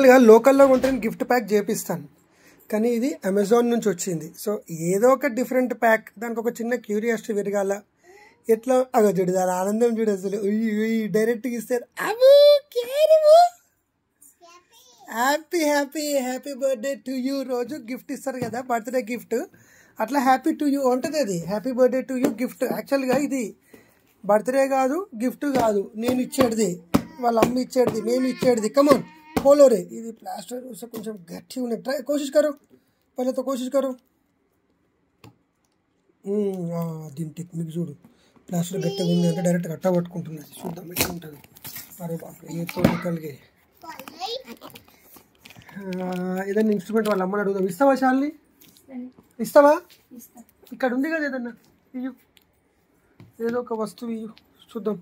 యాక్చువల్గా లోకల్లో ఉంటే గిఫ్ట్ ప్యాక్ చేపిస్తాను. కానీ ఇది అమెజాన్ నుంచి వచ్చింది. సో ఏదో ఒక డిఫరెంట్ ప్యాక్ దానికి ఒక చిన్న క్యూరియాసిటీ పెరగాల. ఎట్లా? అదో చూడు దాని ఆనందం చూడు అసలు. డైరెక్ట్గా ఇస్తే happy happy happy birthday to you రోజు గిఫ్ట్ ఇస్తారు కదా బర్త్డే గిఫ్ట్ అట్లా హ్యాపీ టు యూ ఉంటుంది అది. Happy birthday to you gift యాక్చువల్గా ఇది బర్త్డే కాదు గిఫ్ట్ కాదు. నేను ఇచ్చేది వాళ్ళ అమ్మ ఇచ్చేది మేము ఇచ్చేది కమోన్ खोलो ఇది ప్లాస్టర్ प्लास्टर उससे कुछ गट्ठी उन्हें ट्राई कोशिश करो। पहले तो कोशिश దీని టెక్నిక్ చూడు ప్లాస్టర్ గట్టిగా ఉంది అంటే డైరెక్ట్ కట్ట పట్టుకుంటున్నాయి చూద్దాం ఎట్లా ఉంటుంది అరే బాబు ఏతో కలిగే ఏదైనా ఇన్స్ట్రుమెంట్ వాళ్ళు అమ్మని అడుగుదాం ఇస్తావా చాలి ఇస్తావా ఇక్కడ ఉంది కదా ఏదన్నా ఇయ్యు ఏదో ఒక వస్తువు ఇయ్యు చూద్దాం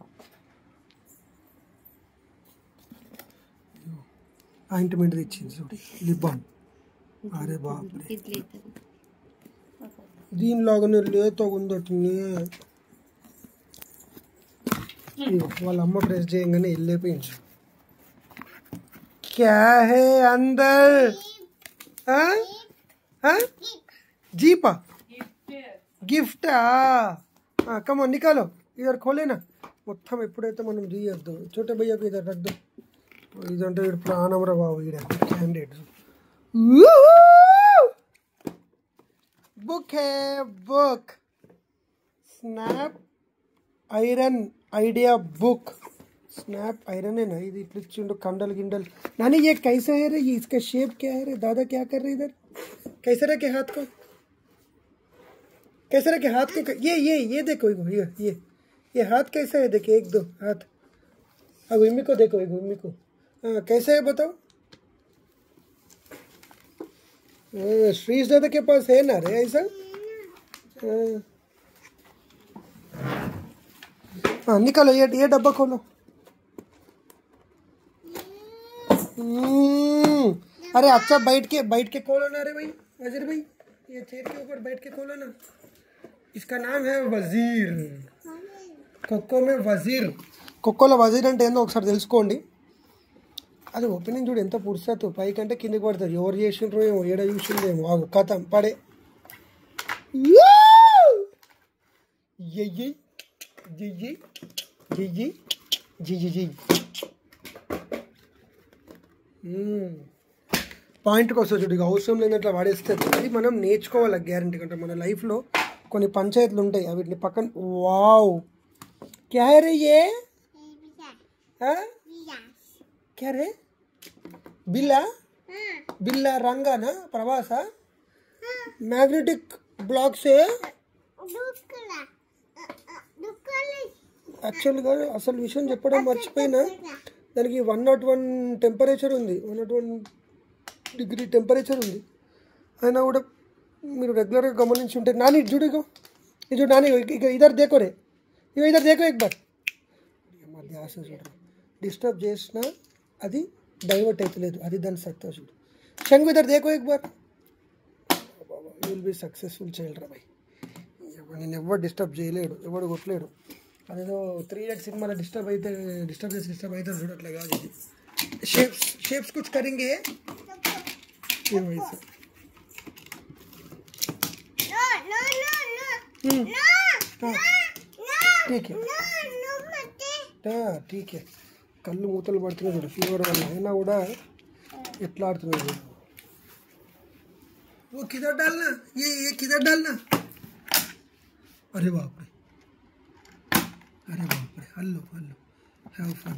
ఆయింట్మెంట్ తెచ్చింది చూడు లిప్ బామ్ అరే బాబు దీనిలాగానే లేతో ఉందటిని వాళ్ళ అమ్మ ప్రెస్ చేయంగానే వెళ్ళేపోయించు క్యా హే అందర్? జీపా? గిఫ్టా? కమ్మ నికాలో. ఇద్దరు కోలేనా మొత్తం ఎప్పుడైతే మనం తీయద్దు. చోట భయ్యకు ఇద్దరు రద్దు. ఇదంటే వీడు ప్రాణం రా బాబు ఈడ candidate book hey book snap iron idea book snap iron है ना इधर इतने चिंडो कंडल गिंडल नानी ये कैसा है रे ये इसका शेप क्या है रे दादा क्या कर रहे इधर कैसे रखे हाथ को कैसे रखे हाथ को ये ये ये देखो इगो ये ये ये हाथ कैसा है देखिए एक दो हाथ अब इम्मी को देखो इगो इम्मी को हाँ कैसा है बताओ हाँ, श्रीश दादा के पास है ना रे ऐसा हाँ हाँ निकालो ये ये डब्बा खोलो हम्म, अरे अच्छा बैठ के बैठ के खोलो ना अरे भाई वजीर भाई ये चेयर के ऊपर बैठ के खोलो ना इसका नाम है వజీర్ ఖోఖో మే వజీర్ ఖోఖోలో వజీర్ అంటే ఏందో ఒకసారి తెలుసుకోండి అది ఓపెనింగ్ చూడు ఎంత పురుసత్తు. పైకంటే కిందకి పడుతుంది ఎవరు చేసిండ్రో ఏమో ఏడ చూసిండ్రేమో ఆగు కథం పడే. ఎయ్యి జియ్యి జియ్యి జియ్యి జియ్యి పాయింట్కి వస్తుంది చూడు ఇక అవసరం లేనట్లా వాడేస్తే అది మనం నేర్చుకోవాలి గ్యారంటీ అంటే మన లైఫ్లో కొన్ని పంచాయతీలు ఉంటాయి. వీటిని పక్కన వావ్. క్యా హై రే ఏ हाँ? क्या रे बिल्ला बिल्ला रंगाना प्रवास मैग्नेटिक ब्लॉक से యాక్చువల్గా అసలు విషయం చెప్పడం మర్చిపోయినా దానికి వన్ నాట్ వన్ టెంపరేచర్ ఉంది one nought one degree temperature ఉంది అయినా కూడా మీరు రెగ్యులర్గా గమనించి ఉంటే నాని ఇటు చూడు ఇగో ఇది చూడు నాని ఇక ఇద్దరు దేకోరే ఇక ఇద్దరు దేకో ఎక్ బార్ మా ధ్యాస చూడరు డిస్టర్బ్ చేసినా अभी डईवर्ट अभी दिन सत्तोष शंकु देखो एक बार विल बी सक्सेफुल चल रहा भाई नव डिस्टर्ब एवड़ अदो थ्री इयर सिम डिस्टर्बे डिस्टर्ब डिस्टर्ब चूड़े षे कुछ करेंगे ठीक है ठीक है కళ్ళు మూతలు పడుతున్నాయి చూడు ఫీవర్ వల్ల అయినా కూడా ఎట్లా ఆడుతున్నాయి చూడు वो किधर डालना ये ये किधर डालना अरे बाप रे अरे बाप रे हल्लो हल्लो हैव फन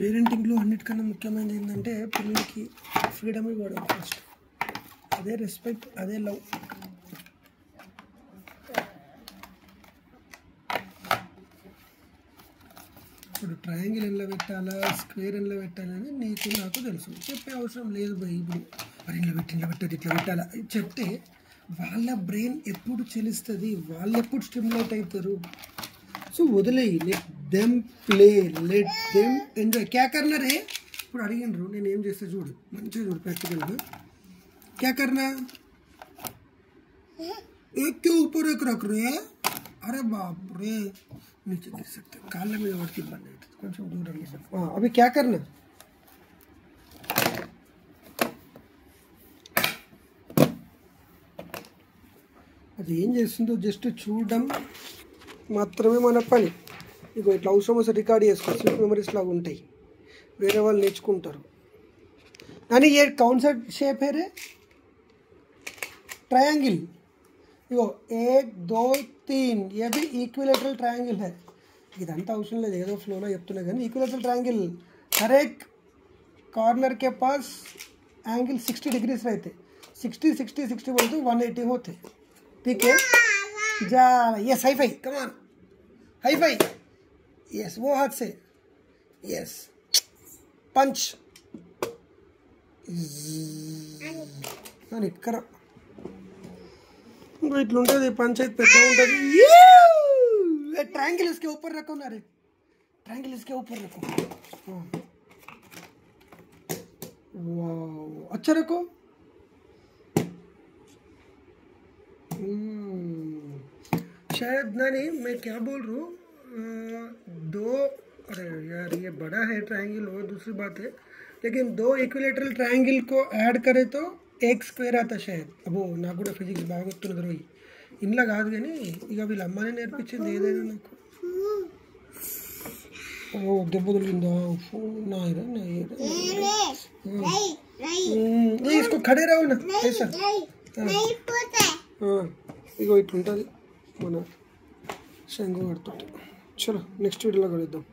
పేరెంటింగ్లో అన్నిటికన్నా ముఖ్యమైనది ఏంటంటే పిల్లలకి ఫ్రీడమ్ ఇవ్వడం ఫస్ట్ అదే రెస్పెక్ట్ అదే లవ్ ఇప్పుడు ట్రయాంగిల్ ఎండ్లో పెట్టాలా స్క్వేర్ ఎండ్లో పెట్టాలని నీకు నాకు తెలుసు చెప్పే అవసరం లేదు భయ్ ఇప్పుడు మరి ఇంట్లో పెట్టి ఇంట్లో పెట్టదు ఇట్లా పెట్టాలా ఇది చెప్తే వాళ్ళ బ్రెయిన్ ఎప్పుడు చెలుస్తుంది వాళ్ళు ఎప్పుడు స్టిమ్యులేట్ అవుతారు సో వదిలేయి let them play let them enjoy క్యా కర్నా రే ఇప్పుడు అడిగినరు నేను ఏం చేస్తా చూడు మంచిగా చూడు ప్రాక్టికల్గా క్యా కర్నా एक के ऊपर एक रख रहे हैं अरे बाप रे नीचे गिर सकते हो काले में और की बन जाती కొంచెం దూరం हाँ अभी क्या करना అది ఏం చేస్తుందో జస్ట్ చూడడం మాత్రమే మన పని ఇగో ఇట్లా అవసరం వస్తే రికార్డ్ చేసుకోవచ్చు మెమరీస్ లాగా ఉంటాయి వేరే వాళ్ళు నేర్చుకుంటారు కానీ ఏ కౌన్ सा షేప్ है रे ट्रायंगल ఇగో ఏక్ దో తీన్ ये भी ఈక్విలేటరల్ ట్రయాంగిల్ है ఇదంతా అవసరం లేదు ఏదో ఫ్లోలో చెప్తున్నా కానీ ఈక్విలేటరల్ ట్రయాంగిల్ हर एक कॉर्नर के पास एंगल 60 डिग्रीज रहते 60 60 60 बोलते 180 होते ठीक है जा yes high five come on high five yes वो हाथ से यस पंच అని ఇక్కడ ఇంకా ఇట్లా ఉంటుంది పంచాయత్ పెద్ద ఉంటుంది ट्रायंगल इसके ऊपर रखो ना रे ट्रायंगल इसके ऊपर रखो हाँ वाओ अच्छा रखो हम्म, शायद नहीं मैं क्या बोल रहा हूँ अ, दो अरे यार ये बड़ा है ट्रायंगल वो दूसरी बात है लेकिन दो इक्विलेटरल ट्रायंगल को ऐड करे तो ఎక్స్ స్క్వేర్ అత షాయద్ అబ్బో నాకు కూడా ఫిజిక్స్ బాగా గుర్తున్నది రోయి. ఇంట్లో కాదు కానీ ఇక వీళ్ళ అమ్మాయి నేర్పించింది ఏదైనా నాకు. ఓ దెబ్బ దొరికిందా నా నా ఇసుకో ఖడే రావునా సార్ ఇగో ఇట్లుంటుంది మన శంగు పడుతుంటే చలో నెక్స్ట్ వీడియోలో కలుద్దాం.